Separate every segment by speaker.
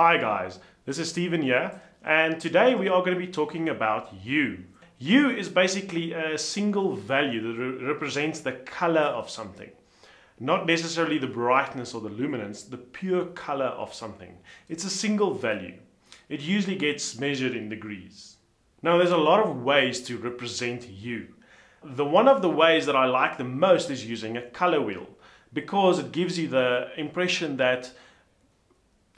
Speaker 1: Hi guys, this is Stephen here and today we are going to be talking about hue. Hue is basically a single value that re represents the color of something. Not necessarily the brightness or the luminance, the pure color of something. It's a single value. It usually gets measured in degrees. Now there's a lot of ways to represent hue. The one of the ways that I like the most is using a color wheel because it gives you the impression that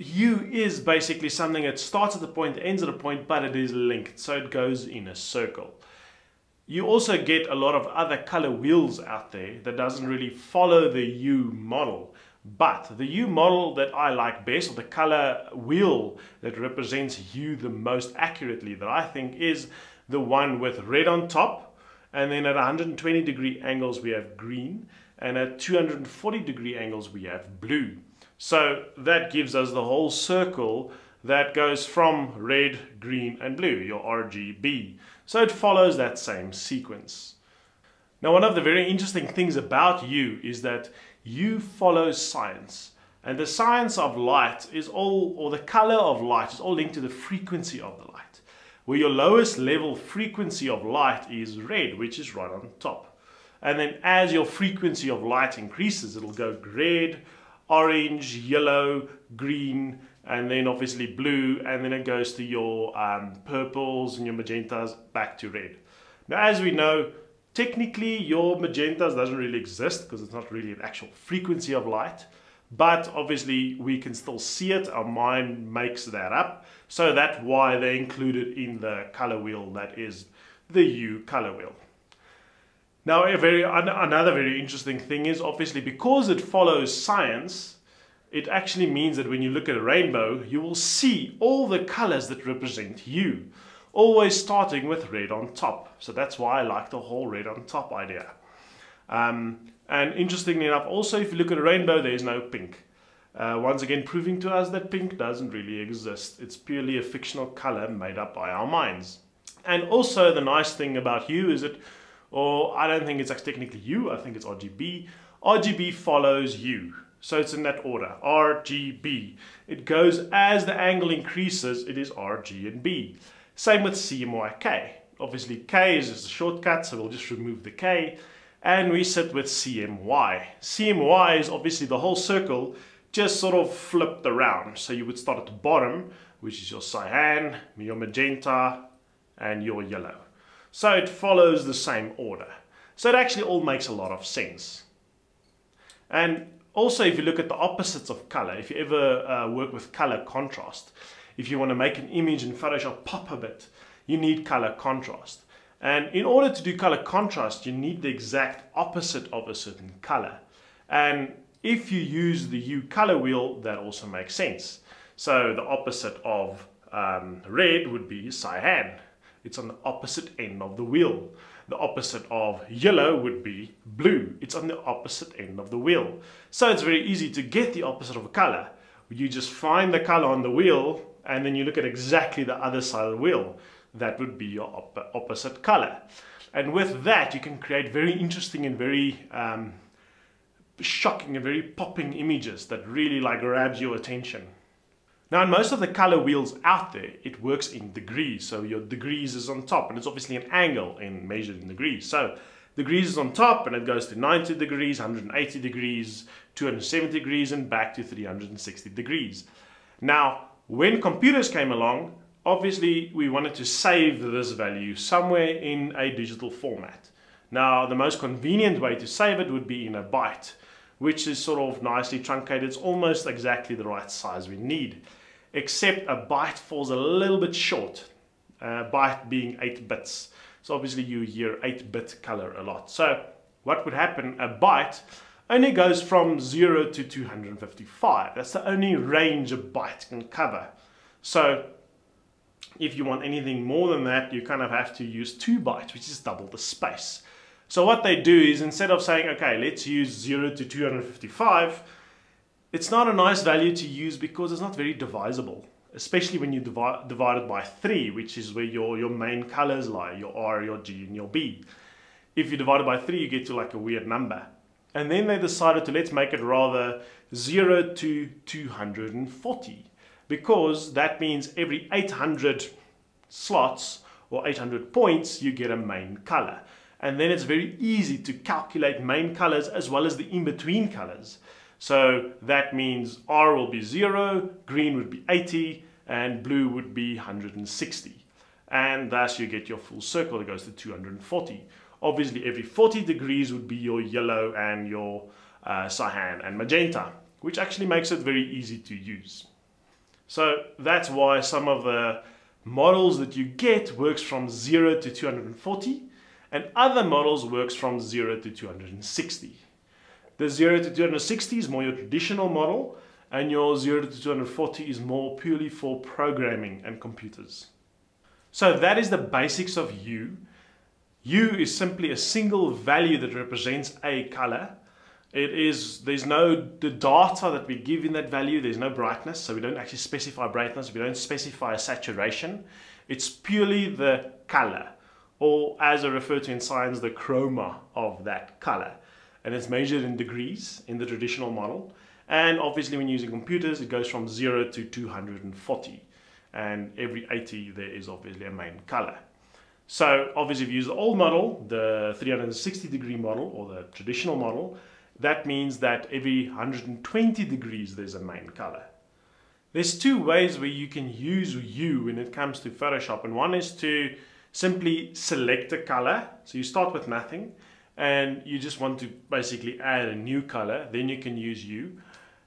Speaker 1: Hue is basically something that starts at a point, ends at a point, but it is linked, so it goes in a circle. You also get a lot of other color wheels out there that doesn't really follow the hue model. But the hue model that I like best, or the color wheel that represents hue the most accurately, that I think is the one with red on top, and then at 120 degree angles we have green, and at 240 degree angles we have blue. So that gives us the whole circle that goes from red, green and blue, your RGB. So it follows that same sequence. Now one of the very interesting things about hue is that you follow science. And the science of light is all, or the color of light is all linked to the frequency of the light. Where your lowest level frequency of light is red, which is right on top. And then as your frequency of light increases, it'll go red, orange, yellow, green, and then obviously blue, and then it goes to your um, purples and your magentas back to red. Now, as we know, technically your magentas doesn't really exist because it's not really an actual frequency of light, but obviously we can still see it. Our mind makes that up. So that's why they include it in the color wheel that is the hue color wheel. Now, a very another very interesting thing is obviously because it follows science, it actually means that when you look at a rainbow, you will see all the colors that represent hue, always starting with red on top. So that's why I like the whole red on top idea. Um, and interestingly enough, also if you look at a rainbow, there is no pink. Uh, once again, proving to us that pink doesn't really exist. It's purely a fictional color made up by our minds. And also the nice thing about hue is that or I don't think it's technically hue, I think it's RGB. RGB follows hue. So it's in that order, RGB. It goes as the angle increases, it is RG and B. Same with CMYK. Obviously K is just a shortcut, so we'll just remove the K. And we sit with CMY. CMY is obviously the whole circle just sort of flipped around. So you would start at the bottom, which is your cyan, your magenta, and your yellow. So it follows the same order. So it actually all makes a lot of sense. And also if you look at the opposites of color, if you ever uh, work with color contrast, if you want to make an image in Photoshop pop a bit, you need color contrast. And in order to do color contrast, you need the exact opposite of a certain color. And if you use the hue color wheel, that also makes sense. So the opposite of um, red would be cyan. It's on the opposite end of the wheel. The opposite of yellow would be blue. It's on the opposite end of the wheel. So it's very easy to get the opposite of a color. You just find the color on the wheel and then you look at exactly the other side of the wheel. That would be your op opposite color. And with that, you can create very interesting and very um, shocking and very popping images that really like grabs your attention. Now in most of the color wheels out there, it works in degrees. So your degrees is on top and it's obviously an angle in measured in degrees. So degrees is on top and it goes to 90 degrees, 180 degrees, 270 degrees and back to 360 degrees. Now, when computers came along, obviously we wanted to save this value somewhere in a digital format. Now, the most convenient way to save it would be in a byte, which is sort of nicely truncated. It's almost exactly the right size we need except a byte falls a little bit short, uh, byte being 8 bits. So obviously you hear 8-bit color a lot. So what would happen, a byte only goes from 0 to 255. That's the only range a byte can cover. So if you want anything more than that, you kind of have to use 2 bytes, which is double the space. So what they do is instead of saying, okay, let's use 0 to 255, it's not a nice value to use because it's not very divisible, especially when you divide, divide it by 3, which is where your, your main colors lie, your R, your G, and your B. If you divide it by 3, you get to like a weird number. And then they decided to let's make it rather 0 to 240. because that means every 800 slots or 800 points you get a main color. And then it's very easy to calculate main colors as well as the in-between colors. So that means R will be 0, green would be 80, and blue would be 160. And thus you get your full circle that goes to 240. Obviously every 40 degrees would be your yellow and your uh, cyan and magenta, which actually makes it very easy to use. So that's why some of the models that you get works from 0 to 240 and other models works from 0 to 260. The 0 to 260 is more your traditional model, and your 0 to 240 is more purely for programming and computers. So that is the basics of hue. Hue is simply a single value that represents a color. It is, there's no, the data that we give in that value, there's no brightness, so we don't actually specify brightness, we don't specify a saturation. It's purely the color, or as I refer to in science, the chroma of that color and it's measured in degrees in the traditional model. And obviously when using computers, it goes from 0 to 240. And every 80 there is obviously a main color. So obviously if you use the old model, the 360 degree model or the traditional model, that means that every 120 degrees there's a main color. There's two ways where you can use hue when it comes to Photoshop and one is to simply select a color. So you start with nothing and you just want to basically add a new color, then you can use hue.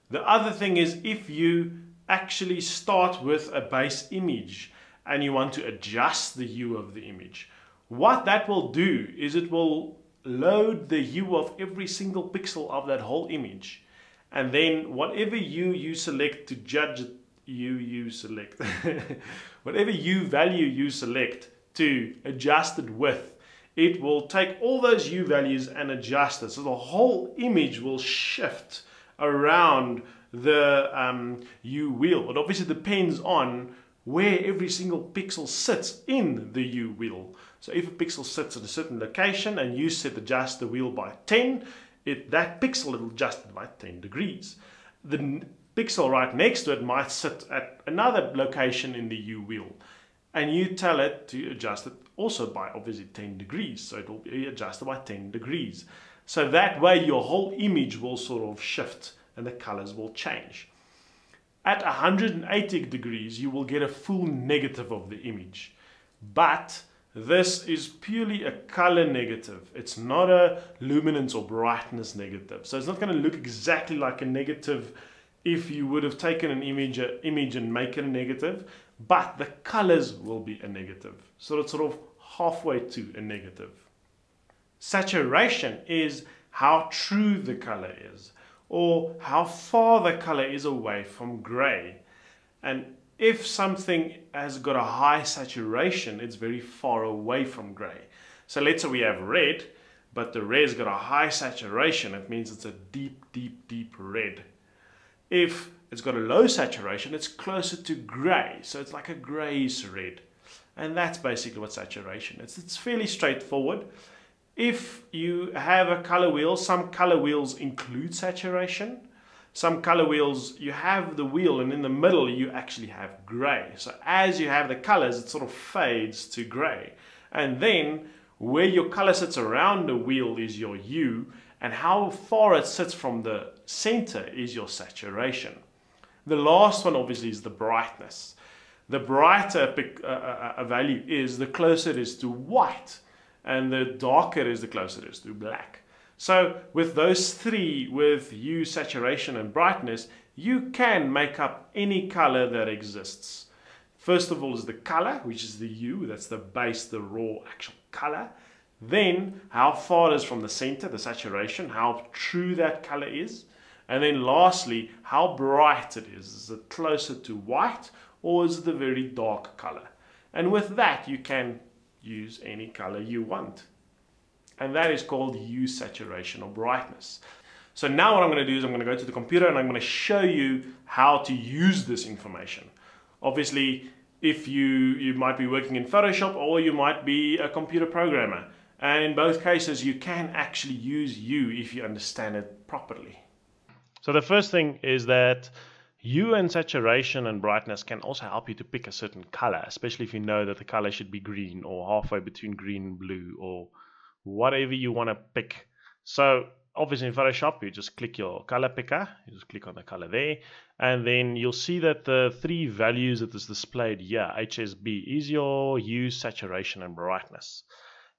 Speaker 1: The other thing is if you actually start with a base image and you want to adjust the hue of the image, what that will do is it will load the hue of every single pixel of that whole image. And then whatever hue you select to judge you, you select, whatever hue value you select to adjust it with, it will take all those hue values and adjust it. So the whole image will shift around the um, hue wheel. It obviously depends on where every single pixel sits in the hue wheel. So if a pixel sits at a certain location and you set the adjust the wheel by 10, it, that pixel will adjust it by 10 degrees. The pixel right next to it might sit at another location in the hue wheel and you tell it to adjust it also by obviously 10 degrees so it will be adjusted by 10 degrees. So that way your whole image will sort of shift and the colors will change. At 180 degrees you will get a full negative of the image. But this is purely a color negative. It's not a luminance or brightness negative. So it's not going to look exactly like a negative if you would have taken an image, image and make it a negative but the colors will be a negative. So it's sort of halfway to a negative. Saturation is how true the color is or how far the color is away from gray. And if something has got a high saturation, it's very far away from gray. So let's say we have red, but the red's got a high saturation. It means it's a deep, deep, deep red. If it's got a low saturation, it's closer to grey. So it's like a greyish red. And that's basically what saturation is. It's fairly straightforward. If you have a color wheel, some color wheels include saturation. Some color wheels, you have the wheel and in the middle you actually have gray. So as you have the colors, it sort of fades to gray. And then where your color sits around the wheel is your hue and how far it sits from the center is your saturation. The last one obviously is the brightness. The brighter uh, uh, a value is, the closer it is to white, and the darker it is, the closer it is to black. So with those three, with hue, saturation, and brightness, you can make up any color that exists. First of all is the color, which is the hue, that's the base, the raw actual color. Then how far it is from the center, the saturation, how true that color is. And then lastly, how bright it is. Is it closer to white or is it a very dark color? And with that, you can use any color you want. And that is called hue saturation or brightness. So now what I'm going to do is I'm going to go to the computer and I'm going to show you how to use this information. Obviously, if you, you might be working in Photoshop or you might be a computer programmer. And in both cases, you can actually use hue if you understand it properly. So the first thing is that Hue and saturation and brightness can also help you to pick a certain color, especially if you know that the color should be green or halfway between green and blue or whatever you want to pick. So obviously in Photoshop, you just click your color picker, you just click on the color there, and then you'll see that the three values that is displayed here, HSB, is your hue, saturation, and brightness.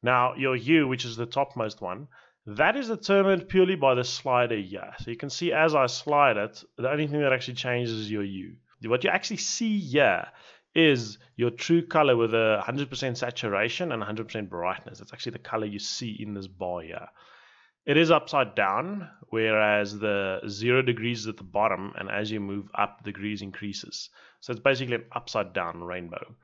Speaker 1: Now, your hue, which is the topmost one, that is determined purely by the slider here. So you can see as I slide it, the only thing that actually changes is your hue. What you actually see here is your true color with a 100% saturation and 100% brightness. That's actually the color you see in this bar here. It is upside down, whereas the zero degrees is at the bottom, and as you move up, degrees increases. So it's basically an upside down rainbow.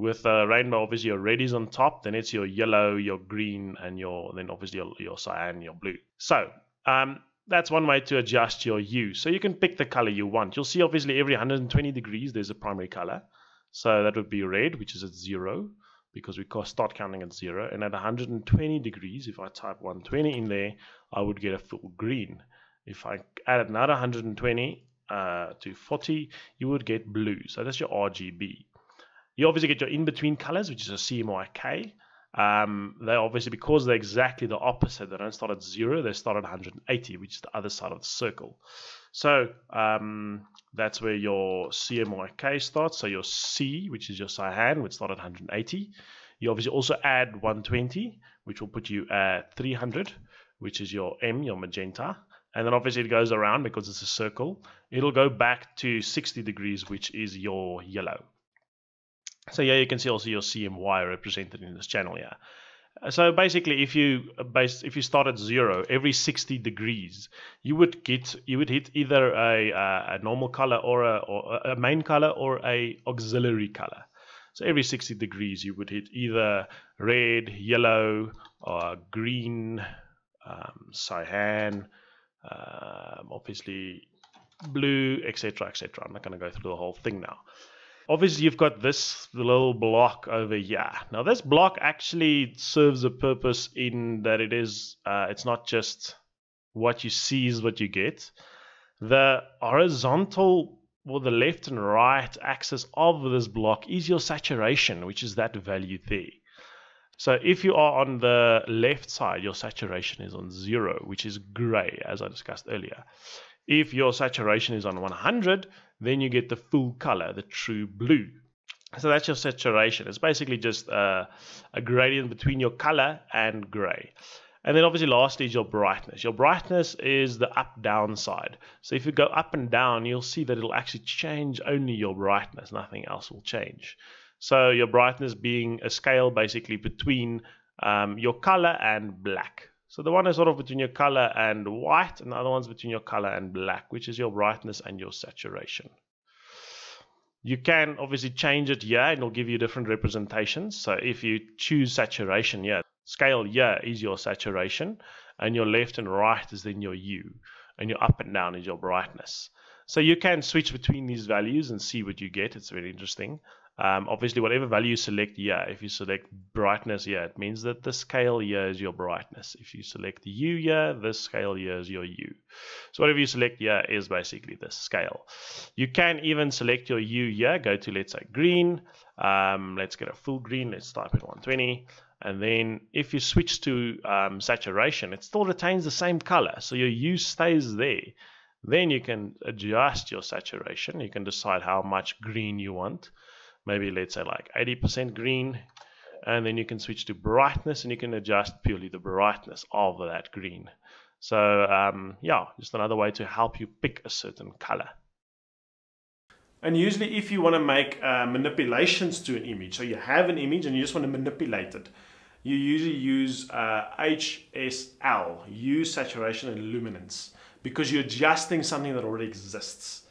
Speaker 1: With a rainbow, obviously your red is on top, then it's your yellow, your green, and your then obviously your, your cyan, your blue. So um, that's one way to adjust your hue. So you can pick the color you want. You'll see obviously every 120 degrees there's a primary color. So that would be red, which is at zero because we start counting at zero. And at 120 degrees, if I type 120 in there, I would get a full green. If I add another 120 uh, to 40, you would get blue. So that's your RGB. You obviously get your in-between colors, which is a CMYK. Um, they obviously, because they're exactly the opposite, they don't start at zero, they start at 180, which is the other side of the circle. So um, that's where your CMYK starts. So your C, which is your cyan, would start at 180. You obviously also add 120, which will put you at 300, which is your M, your magenta. And then obviously it goes around because it's a circle. It'll go back to 60 degrees, which is your yellow. So yeah, you can see also your CMY represented in this channel here. So basically, if you base if you start at zero, every 60 degrees, you would get you would hit either a, a normal color or a, or a main color or a auxiliary color. So every 60 degrees, you would hit either red, yellow, or green, um, cyan, um, obviously blue, etc., etc. I'm not going to go through the whole thing now obviously you've got this little block over here. Now this block actually serves a purpose in that it is uh, it's not just what you see is what you get. The horizontal or the left and right axis of this block is your saturation, which is that value there. So if you are on the left side, your saturation is on zero, which is gray, as I discussed earlier. If your saturation is on 100, then you get the full color, the true blue. So that's your saturation. It's basically just a, a gradient between your color and gray. And then obviously lastly is your brightness. Your brightness is the up down side. So if you go up and down, you'll see that it'll actually change only your brightness. Nothing else will change. So your brightness being a scale basically between um, your color and black. So the one is sort of between your color and white, and the other one's between your color and black, which is your brightness and your saturation. You can obviously change it here, and it'll give you different representations. So if you choose saturation here, scale here is your saturation, and your left and right is then your hue, and your up and down is your brightness. So you can switch between these values and see what you get. It's very interesting. Um, obviously, whatever value you select here, if you select brightness here, it means that the scale here is your brightness. If you select the hue here, this scale here is your hue. So whatever you select here is basically the scale. You can even select your hue here, go to, let's say, green. Um, let's get a full green. Let's type in 120. And then if you switch to um, saturation, it still retains the same color. So your hue stays there. Then you can adjust your saturation. You can decide how much green you want maybe let's say like 80% green and then you can switch to brightness and you can adjust purely the brightness of that green so um, yeah just another way to help you pick a certain color and usually if you want to make uh, manipulations to an image so you have an image and you just want to manipulate it you usually use uh, HSL, hue, saturation, and luminance, because you're adjusting something that already exists.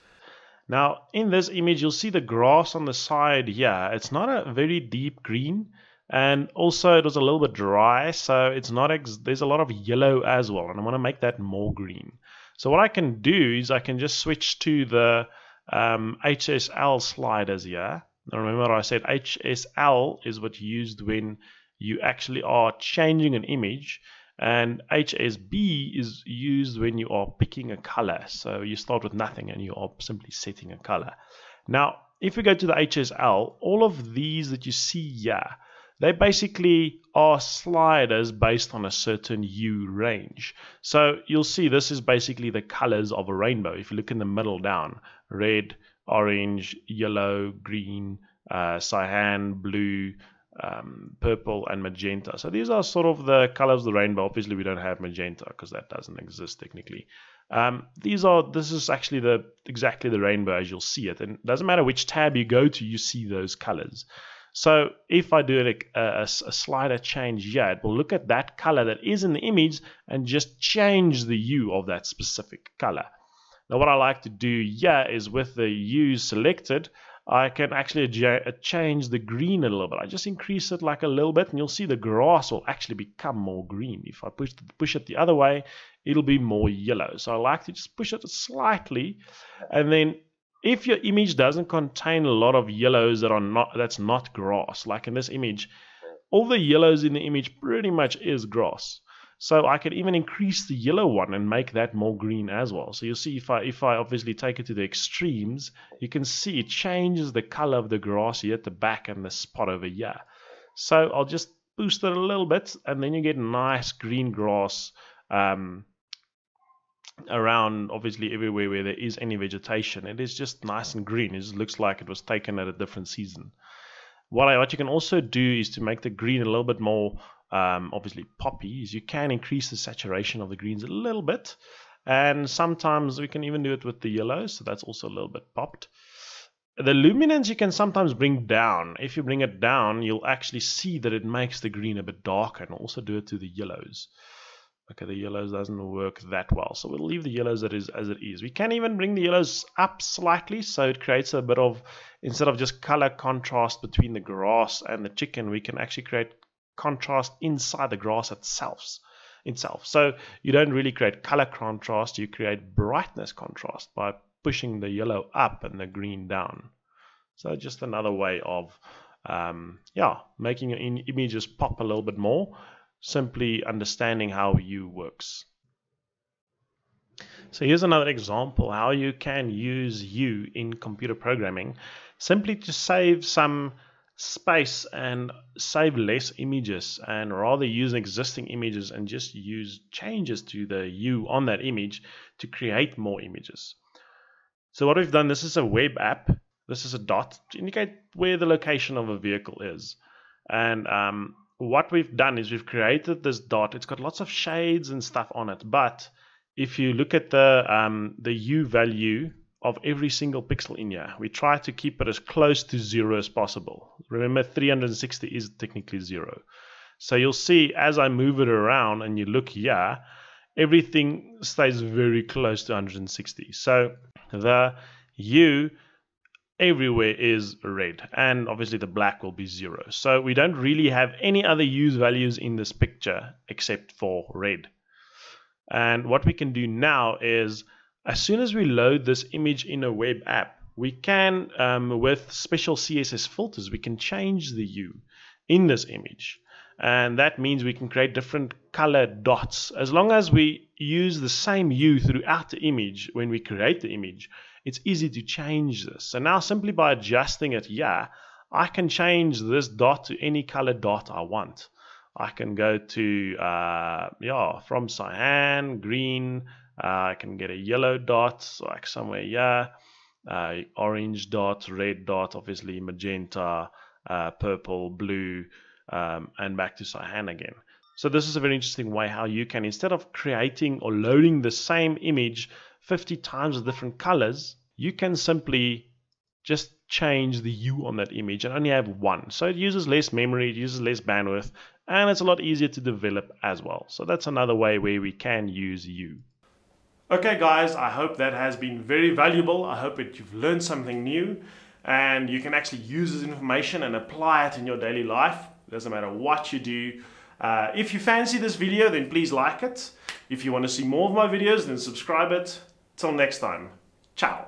Speaker 1: Now, in this image, you'll see the grass on the side here. It's not a very deep green, and also it was a little bit dry, so it's not there's a lot of yellow as well, and I want to make that more green. So what I can do is I can just switch to the um, HSL sliders here. Now remember I said HSL is what you used when you actually are changing an image And HSB is used when you are picking a color. So you start with nothing and you are simply setting a color. Now, if we go to the HSL, all of these that you see here, they basically are sliders based on a certain hue range. So you'll see this is basically the colors of a rainbow. If you look in the middle down, red, orange, yellow, green, uh, cyan, blue, um, purple, and magenta. So these are sort of the colors of the rainbow. Obviously, we don't have magenta because that doesn't exist technically. Um, these are this is actually the exactly the rainbow as you'll see it, and it doesn't matter which tab you go to, you see those colors. So if I do a, a, a, slider change here, it will look at that color that is in the image and just change the hue of that specific color. Now what I like to do here is with the hue selected, I can actually uh, change the green a little bit. I just increase it like a little bit and you'll see the grass will actually become more green. If I push, push it the other way, it'll be more yellow. So I like to just push it slightly and then if your image doesn't contain a lot of yellows that are not that's not grass, like in this image, all the yellows in the image pretty much is grass. So I can even increase the yellow one and make that more green as well. So you'll see if I if I obviously take it to the extremes, you can see it changes the color of the grass here at the back and the spot over here. So I'll just boost it a little bit and then you get nice green grass um, around obviously everywhere where there is any vegetation. It is just nice and green. It just looks like it was taken at a different season. What, I, what you can also do is to make the green a little bit more um, obviously poppy is you can increase the saturation of the greens a little bit. And sometimes we can even do it with the yellows so that's also a little bit popped. The luminance you can sometimes bring down if you bring it down you'll actually see that it makes the green a bit darker and also do it to the yellows. Okay the yellows doesn't work that well so we'll leave the yellows as it is. We can even bring the yellows up slightly so it creates a bit of instead of just color contrast between the grass and the chicken we can actually create contrast inside the grass itself. Itself. So you don't really create color contrast, you create brightness contrast by pushing the yellow up and the green down. So just another way of, um, yeah, making your images pop a little bit more, simply understanding how hue works. So here's another example how you can use hue in computer programming simply to save some space and save less images and rather use existing images and just use changes to the hue on that image to create more images. So what we've done, this is a web app. This is a dot to indicate where the location of a vehicle is. And um, what we've done is we've created this dot. It's got lots of shades and stuff on it. But if you look at the, um, the hue value of every single pixel in here. We try to keep it as close to zero as possible. Remember 360 is technically zero. So you'll see as I move it around and you look here, everything stays very close to 160. So the hue everywhere is red and obviously the black will be zero. So we don't really have any other hue values in this picture except for red. And what we can do now is as soon as we load this image in a web app, we can, um, with special CSS filters, we can change the hue in this image. And that means we can create different color dots. As long as we use the same hue throughout the image when we create the image, it's easy to change this. So now simply by adjusting it yeah, I can change this dot to any color dot I want. I can go to, uh, yeah, from cyan, green, I can get a yellow dot, like somewhere here, uh, orange dot, red dot, obviously magenta, uh, purple, blue, um, and back to cyan again. So this is a very interesting way how you can, instead of creating or loading the same image 50 times with different colors, you can simply just change the hue on that image and only have one. So it uses less memory, it uses less bandwidth, and it's a lot easier to develop as well. So that's another way where we can use hue. Okay guys, I hope that has been very valuable. I hope that you've learned something new and you can actually use this information and apply it in your daily life. It doesn't matter what you do. Uh, if you fancy this video, then please like it. If you want to see more of my videos, then subscribe it. Till next time. Ciao.